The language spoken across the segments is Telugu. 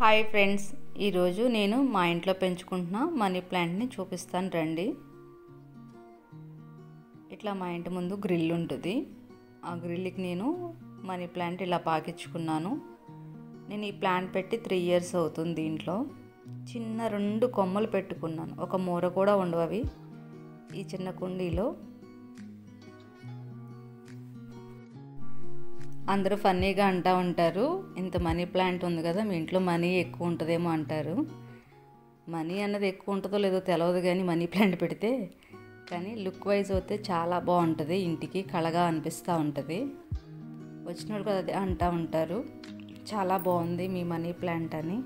హాయ్ ఫ్రెండ్స్ ఈరోజు నేను మా ఇంట్లో పెంచుకుంటున్న మనీ ప్లాంట్ని చూపిస్తాను రండి. ఇట్లా మా ఇంటి ముందు గ్రిల్ ఉంటుంది. ఆ గ్రిల్కి నేను మనీ ప్లాంట్ ఇలా పాకించుకున్నాను. నేను ఈ ప్లాంట్ పెట్టి త్రీ ఇయర్స్ అవుతుంది దీంట్లో. చిన్న రెండు కొమ్మలు పెట్టుకున్నాను. ఒక మూర కూడా ఉండవు అవి. ఈ చిన్న కుండీలో అందరూ ఫన్నీగా అంటూ ఉంటారు. ఇంత మనీ ప్లాంట్ ఉంది కదా మీ ఇంట్లో మనీ ఎక్కువ ఉంటుందేమో అంటారు. మనీ అన్నది ఎక్కువ ఉంటుందో లేదో తెలియదు కానీ మనీ ప్లాంట్ పెడితే కానీ లుక్ వైజ్ అయితే చాలా బాగుంటుంది. ఇంటికి కళగా అనిపిస్తూ ఉంటుంది. వచ్చిన వాళ్ళు కూడా అదే అంటూ ఉంటారు. చాలా బాగుంది మీ మనీ ప్లాంట్ అని.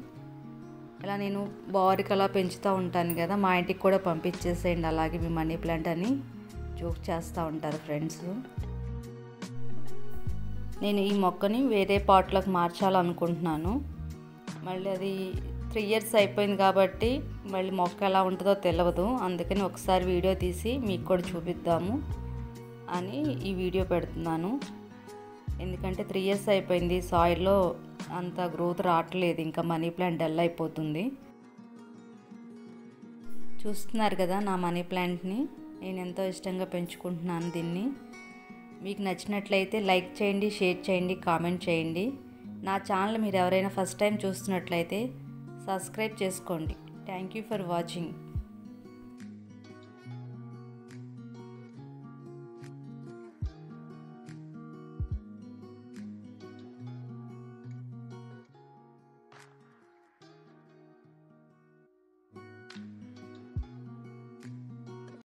ఇలా నేను బారికి అలా పెంచుతూ ఉంటాను కదా మా ఇంటికి కూడా పంపించేసేయండి అలాగే మీ మనీ ప్లాంట్ అని జోక్ చేస్తూ ఉంటారు ఫ్రెండ్స్. నేను ఈ మొక్కని వేరే పాట్లకు మార్చాలనుకుంటున్నాను. మళ్ళీ అది త్రీ ఇయర్స్ అయిపోయింది కాబట్టి మళ్ళీ మొక్క ఎలా ఉంటుందో తెలియదు అందుకని ఒకసారి వీడియో తీసి మీకు కూడా చూపిద్దాము అని ఈ వీడియో పెడుతున్నాను. ఎందుకంటే త్రీ ఇయర్స్ అయిపోయింది సాయిల్లో అంత గ్రోత్ రావట్లేదు ఇంకా మనీ ప్లాంట్ డల్ అయిపోతుంది. చూస్తున్నారు కదా నా మనీ ప్లాంట్ని. నేను ఎంతో ఇష్టంగా పెంచుకుంటున్నాను దీన్ని. మీకు నచ్చినట్లయితే లైక్ చేయండి షేర్ చేయండి కామెంట్ చేయండి. నా ఛానల్ మీరు ఎవరైనా ఫస్ట్ టైం చూస్తున్నట్లయితే సబ్స్క్రైబ్ చేసుకోండి. Thank you for watching.